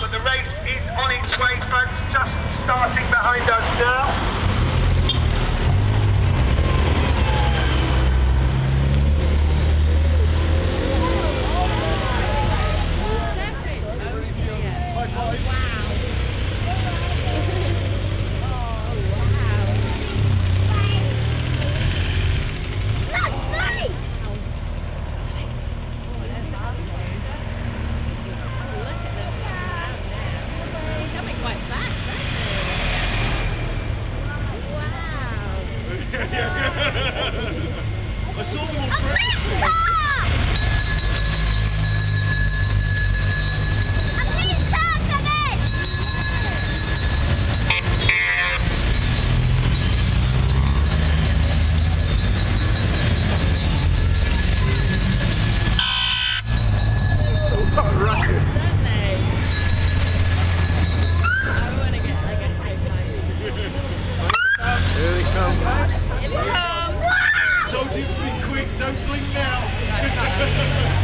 But the race is on its way, folks. Just starting behind us now. I saw them don't blink now.